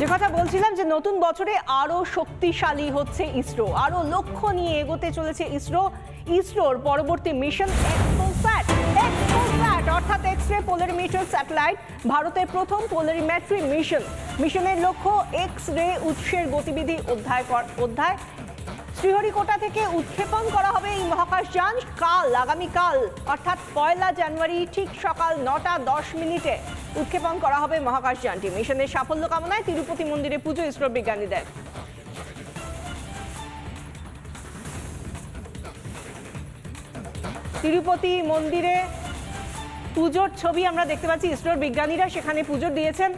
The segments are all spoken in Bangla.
যে কথা বলছিলাম যে নতুন বছরে আরও শক্তিশালী হচ্ছে ইসরো। আরও লক্ষ্য নিয়ে এগোতে চলেছে ইসরো। ইসরোর পরবর্তী মিশন এক্সপোস্যাট এক্সপোস্যাট অর্থাৎ এক্স রে পোলারিমিটার স্যাটেলাইট ভারতের প্রথম পোলারিমেট্রি মিশন মিশনের লক্ষ্য এক্স রে উৎসের গতিবিধি অধ্যায় অধ্যায়। শ্রীহরিকোটা থেকে উৎক্ষেপণ করা হবে এই মহাকাশযান কাল, আগামীকাল, অর্থাৎ পয়লা জানুয়ারি ঠিক সকাল নটা দশ মিনিটে উৎক্ষেপণ করা হবে মহাকাশযানটি মিশনের সাফল্য কামনায় তিরুপতি মন্দিরে পুজো ইসরো বিজ্ঞানীদের। তিরুপতি মন্দিরে পুজোর ছবি আমরা দেখতে পাচ্ছি ইসরোর বিজ্ঞানীরা সেখানে পুজো দিয়েছেন।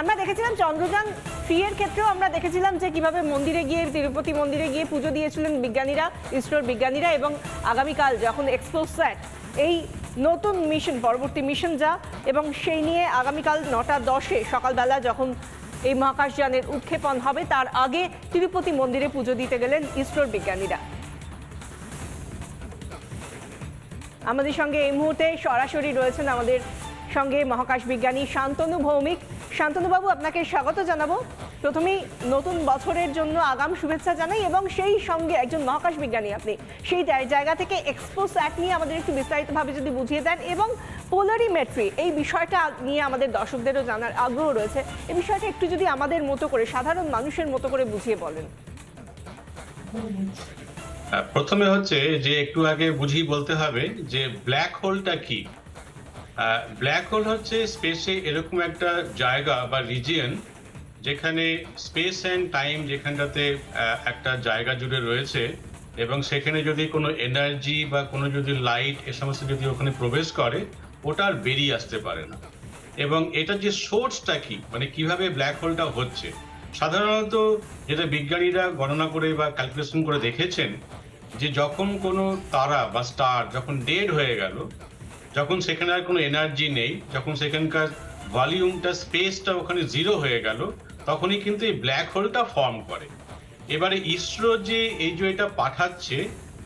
আমরা দেখেছিলাম চন্দ্রযান থ্রি এর ক্ষেত্রেও আমরা দেখেছিলাম যে কীভাবে মন্দিরে গিয়ে, তিরুপতি মন্দিরে গিয়ে পুজো দিয়েছিলেন বিজ্ঞানীরা, ইসরোর বিজ্ঞানীরা এবং আগামীকাল যখন এক্সপোস্যাট এই নতুন মিশন পরবর্তী মিশন যা এবং সেই নিয়ে আগামীকাল নটা দশে সকালবেলা যখন এই মহাকাশযানের উৎক্ষেপণ হবে, তার আগে তিরুপতি মন্দিরে পুজো দিতে গেলেন ইসরোর বিজ্ঞানীরা। আমাদের সঙ্গে এই মুহূর্তে সরাসরি রয়েছেন আমাদের সঙ্গে মহাকাশ বিজ্ঞানী শান্তনু ভৌমিক। শান্তনুবাবু, আপনাকে স্বাগত জানাব। প্রথমেই নতুন বছরের জন্য আগাম শুভেচ্ছা জানাই এবং সেই সঙ্গে একজন মহাকাশ বিজ্ঞানী আপনি। সেই জায়গা থেকে এক্সপো স্যাট নিয়ে আমাদের একটু বিস্তারিতভাবে যদি বুঝিয়ে দেন এবং পোলারিমেট্রি এই বিষয়টা নিয়ে আমাদের দর্শকদেরও জানার আগ্রহ রয়েছে। এই বিষয়টা একটু যদি আমাদের মতো করে, সাধারণ মানুষের মতো করে বুঝিয়ে বলেন। প্রথমে হচ্ছে যে একটু আগে বুঝিয়ে বলতে হবে যে ব্ল্যাক হোলটা কি? ব্ল্যাক হোল হচ্ছে স্পেসে এরকম একটা জায়গা বা রিজিয়ন যেখানে স্পেস অ্যান্ড টাইম যেখানটাতে একটা জায়গা জুড়ে রয়েছে এবং সেখানে যদি কোনো এনার্জি বা কোনো যদি লাইট এ সমস্ত যদি ওখানে প্রবেশ করে, ওটা আর বেরিয়ে আসতে পারে না। এবং এটা যে সোর্সটা কি? মানে কীভাবে ব্ল্যাক হোলটা হচ্ছে? সাধারণত যেটা বিজ্ঞানীরা গণনা করে বা ক্যালকুলেশন করে দেখেছেন যে যখন কোনো তারা বা স্টার যখন ডেড হয়ে গেল যখন সেখানে আর কোনো এনার্জি নেই, যখন সেখানকার ভলিউমটা স্পেসটা ওখানে জিরো হয়ে গেল, তখনই কিন্তু এই ব্ল্যাক হোলটা ফর্ম করে। এবারে ইসরো যে এই যে এটা পাঠাচ্ছে,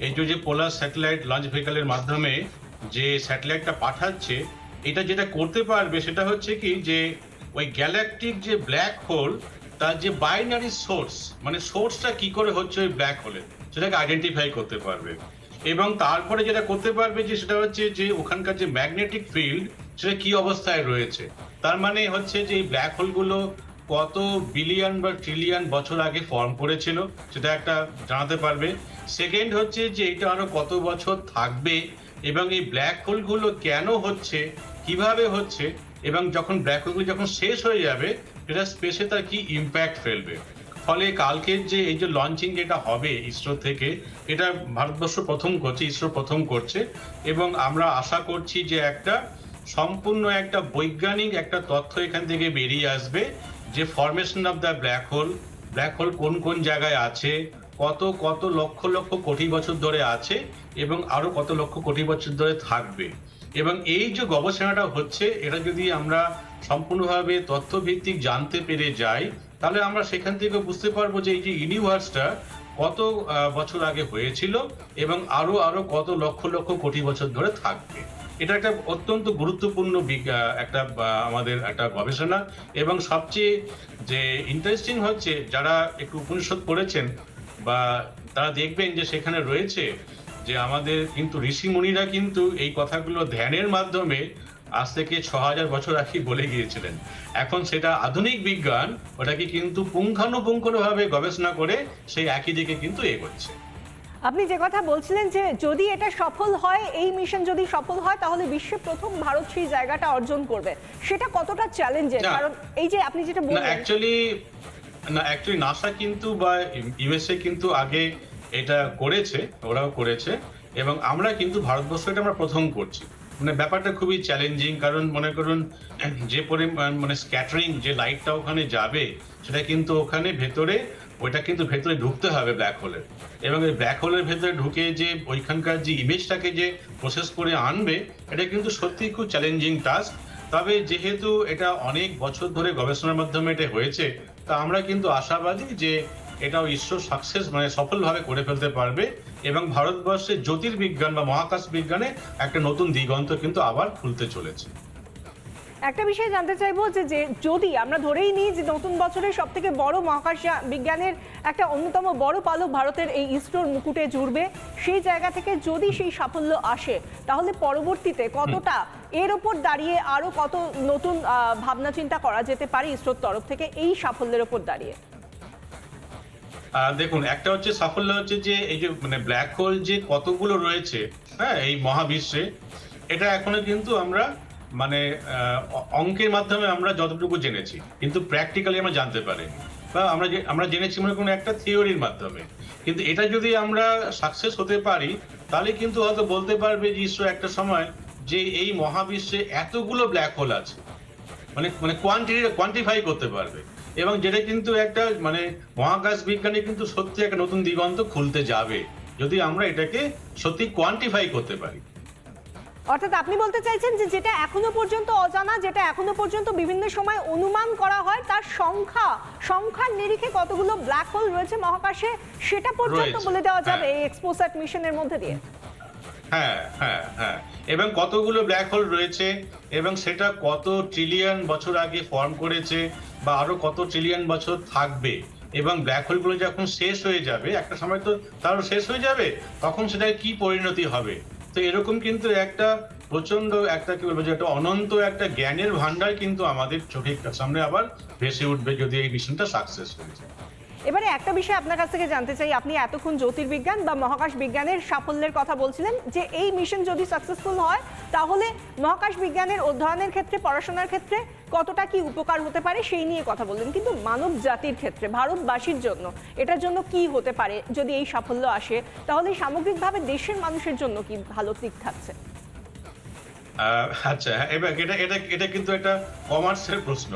এই যে পোলার স্যাটেলাইট লঞ্চ ভেহিকলের মাধ্যমে যে স্যাটেলাইটটা পাঠাচ্ছে, এটা যেটা করতে পারবে সেটা হচ্ছে কি যে ওই গ্যালাকটিক যে ব্ল্যাক হোল তার যে বাইনারি সোর্স মানে সোর্সটা কি করে হচ্ছে ওই ব্ল্যাক হোলের সেটাকে আইডেন্টিফাই করতে পারবে। এবং তারপরে যেটা করতে পারবে যে সেটা হচ্ছে যে ওখানকার যে ম্যাগনেটিক ফিল্ড সেটা কি অবস্থায় রয়েছে? তার মানে হচ্ছে যে এই ব্ল্যাক হোলগুলো কত বিলিয়ন বা ট্রিলিয়ন বছর আগে ফর্ম করেছিল, সেটা একটা জানাতে পারবে। সেকেন্ড হচ্ছে যে এটা আরও কত বছর থাকবে এবং এই ব্ল্যাক হোলগুলো কেন হচ্ছে, কীভাবে হচ্ছে, এবং যখন ব্ল্যাক হোলগুলো যখন শেষ হয়ে যাবে এটা স্পেসে তার কি ইম্প্যাক্ট ফেলবে? ফলে কালকের যে এই যে লঞ্চিং যেটা হবে ইসরো থেকে, এটা ভারতবর্ষ প্রথম করছে, ইসরো প্রথম করছে। এবং আমরা আশা করছি যে একটা সম্পূর্ণ একটা বৈজ্ঞানিক একটা তথ্য এখান থেকে বেরিয়ে আসবে যে formation of the black hole black hole কোন কোন জায়গায় আছে, কত কত লক্ষ লক্ষ কোটি বছর ধরে আছে এবং আরও কত লক্ষ কোটি বছর ধরে থাকবে। এবং এই যে গবেষণাটা হচ্ছে, এটা যদি আমরা সম্পূর্ণভাবে তথ্যভিত্তিক জানতে পেরে যাই তাহলে আমরা সেখান থেকে বুঝতে পারব যে এই যে ইউনিভার্সটা কত বছর আগে হয়েছিল এবং আরও আরও কত লক্ষ লক্ষ কোটি বছর ধরে থাকবে। এটা একটা অত্যন্ত গুরুত্বপূর্ণ একটা আমাদের একটা গবেষণা এবং সবচেয়ে যে ইন্টারেস্টিং হচ্ছে, যারা একটু উপনিষদ পড়েছেন বা তারা দেখবেন যে সেখানে রয়েছে যে আমাদের কিন্তু ঋষি মুনিরা কিন্তু এই কথাগুলো ধ্যানের মাধ্যমে আজ থেকে ছ হাজার বছর আগে বলে গিয়েছিলেন। এখন সেটা আধুনিক বিজ্ঞান ওটাকে কিন্তু পুঙ্খানুপুঙ্খানুভাবে গবেষণা করে সেই একই দিকে কিন্তু এগোচ্ছে। আপনি যে কথা বলছিলেন যে যদি এটা সফল হয় এই মিশন যদি সফল হয় তাহলে বিশ্বে প্রথম ভারত সেই জায়গাটা অর্জন করবে। সেটা কতটা চ্যালেঞ্জের কারণ এই যে আপনি যেটা বললেন অ্যাকচুয়ালি না অ্যাকচুয়ালি নাসা কিন্তু বা ইউএসএ কিন্তু আগে এটা করেছে ওরাও করেছে। এবং আমরা কিন্তু ভারতবর্ষ এটা আমরা প্রথম করছি। মানে ব্যাপারটা খুবই চ্যালেঞ্জিং কারণ মনে করুন, যে পরিমাণ মানে স্ক্যাটারিং যে লাইটটা ওখানে যাবে, সেটা কিন্তু ওখানে ভেতরে, ওইটা কিন্তু ভেতরে ঢুকতে হবে ব্ল্যাক হোলের এবং এই ব্ল্যাক হোলের ভেতরে ঢুকে যে ওইখানকার যে ইমেজটাকে যে প্রসেস করে আনবে, এটা কিন্তু সত্যি খুব চ্যালেঞ্জিং টাস্ক তবে যেহেতু এটা অনেক বছর ধরে গবেষণার মাধ্যমে এটা হয়েছে, তা আমরা কিন্তু আশাবাদী যে এটাও ইসরো সাকসেস মানে সফলভাবে করে ফেলতে পারবে। এবং ভারতবর্ষের জ্যোতির্বিজ্ঞান বা মহাকাশ বিজ্ঞানে একটা নতুন দিগন্ত কিন্তু আবার খুলতে চলেছে। একটা বিষয় জানতে চাইব যে যদি আমরা ধরেই নিই যে নতুন বছরের সব থেকে বড় মহাকাশ বিজ্ঞানের একটা অন্যতম বড় পালক ভারতের এই ইসরোর মুকুটে জুড়বে সেই জায়গা থেকে যদি সেই সাফল্য আসে, তাহলে পরবর্তীতে কতটা এর ওপর দাঁড়িয়ে আরও কত নতুন ভাবনা চিন্তা করা যেতে পারে ইসরোর তরফ থেকে এই সাফল্যের ওপর দাঁড়িয়ে? দেখুন, একটা হচ্ছে সাফল্য হচ্ছে যে এই যে মানে ব্ল্যাক হোল যে কতগুলো রয়েছে হ্যাঁ এই মহাবিশ্বে, এটা এখনও কিন্তু আমরা মানে অঙ্কের মাধ্যমে আমরা যতটুকু জেনেছি, কিন্তু প্র্যাকটিক্যালি আমরা জানতে পারি বা আমরা আমরা জেনেছি মানে কোনো একটা থিওরির মাধ্যমে। কিন্তু এটা যদি আমরা সাকসেস হতে পারি, তাহলে কিন্তু হয়তো বলতে পারবে যে ইসরো একটা সময় যে এই মহাবিশ্বে এতগুলো ব্ল্যাক হোল আছে। মানে মানে কোয়ান্টিটি কোয়ান্টিফাই করতে পারবে। এবং যেটা কিন্তু একটা মানে মহাকাশ বিজ্ঞানে কিন্তু সত্যি একটা নতুন দিগন্ত খুলতে যাবে যদি আমরা এটাকে সত্যি কোয়ান্টিফাই করতে পারি। অর্থাৎ আপনি বলতে চাইছেন যে যেটা এখনও পর্যন্ত অজানা যেটা এখনও পর্যন্ত বিভিন্ন সময় অনুমান করা হয় তার সংখ্যা সংখ্যার নিরিখে কতগুলো ব্ল্যাক হোল রয়েছে মহাকাশে সেটা পর্যন্ত বলে দেওয়া যাবে হ্যাঁ। এই এক্সপোসাট মিশনের মধ্যে দিয়ে। হ্যাঁ হ্যাঁ হ্যাঁ। এবং কতগুলো ব্ল্যাক হোল রয়েছে এবং সেটা কত ট্রিলিয়ন বছর আগে ফর্ম করেছে বা আরও কত ট্রিলিয়ন বছর থাকবে এবং ব্ল্যাক হোলগুলো যখন শেষ হয়ে যাবে, একটা সময় তো তারও শেষ হয়ে যাবে, তখন সেটার কি পরিণতি হবে? তো এরকম কিন্তু একটা প্রচণ্ড একটা কি বলব যে একটা অনন্ত একটা জ্ঞানের ভান্ডার কিন্তু আমাদের চোখের সামনে আবার ভেসে উঠবে যদি এই মিশনটা সাকসেস হয়ে যায়। এবারে একটা বিষয় আপনার কাছ থেকে জানতে চাই, আপনি এতক্ষণ জ্যোতির্বিজ্ঞান বা মহাকাশ বিজ্ঞানের সাফল্যের কথা বলছিলেন যে এই মিশন যদি সাকসেসফুল হয়, তাহলে মহাকাশ বিজ্ঞানের অধ্যয়নের ক্ষেত্রে, পড়াশোনার ক্ষেত্রে কতটা কি উপকার হতে পারে সেই নিয়ে কথা বললেন। কিন্তু মানব জাতির ক্ষেত্রে, ভারতবাসীর জন্য, এটার জন্য কি হতে পারে যদি এই সাফল্য আসে? তাহলে সামগ্রিকভাবে দেশের মানুষের জন্য কি ভালো দিক থাকছে? আচ্ছা এবার এটা এটা এটা কিন্তু একটা কমার্সের প্রশ্ন।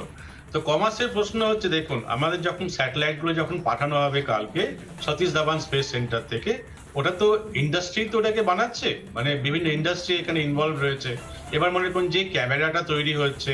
তো কমার্সের প্রশ্ন হচ্ছে, দেখুন, আমাদের যখন স্যাটেলাইটগুলো যখন পাঠানো হবে কালকে, সতীশ ধাবান স্পেস সেন্টার থেকে, ওটা তো ইন্ডাস্ট্রি তো ওটাকে বানাচ্ছে। মানে বিভিন্ন ইন্ডাস্ট্রি এখানে ইনভলভ রয়েছে। এবার মনে করুন, যে ক্যামেরাটা তৈরি হচ্ছে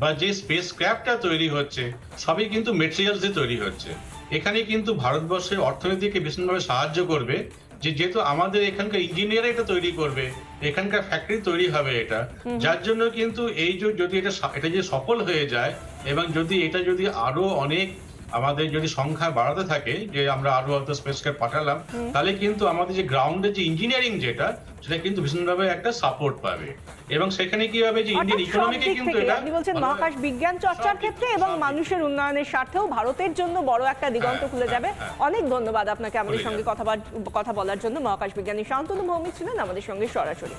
বা যে স্পেস ক্র্যাফটটা তৈরি হচ্ছে সবই কিন্তু মেটেরিয়ালস দিয়ে তৈরি হচ্ছে। এখানে কিন্তু ভারতবর্ষের অর্থনীতিকে ভীষণভাবে সাহায্য করবে যে যেহেতু আমাদের এখানকার ইঞ্জিনিয়ার এটা তৈরি করবে এখানকার ফ্যাক্টরি তৈরি হবে এটা। যার জন্য কিন্তু এই যে যদি এটা এটা যে সফল হয়ে যায় এবং যদি এটা যদি আরও অনেক আমাদের যদি সংখ্যা বাড়াতে থাকে যে আমরা আরও হয়তো স্পেসকে পাঠালাম তাহলে কিন্তু আমাদের যে গ্রাউন্ডে যে ইঞ্জিনিয়ারিং যেটা সেটা কিন্তু ভীষণভাবে একটা সাপোর্ট পাবে। এবং সেখানে কি হবে যে ইন্ডিয়ান ইকোনমিকে কিন্তু এটা আপনি বলছেন মহাকাশ বিজ্ঞান চর্চার ক্ষেত্রে এবং মানুষের উন্নয়নের স্বার্থেও ভারতের জন্য বড় একটা দিগন্ত হ্যাঁ, খুলে যাবে। হ্যাঁ, হ্যাঁ। অনেক ধন্যবাদ আপনাকে আমাদের সঙ্গে কথা কথা বলার জন্য। মহাকাশ বিজ্ঞানী শান্তনু ভৌমিক ছিলেন আমাদের সঙ্গে সরাসরি।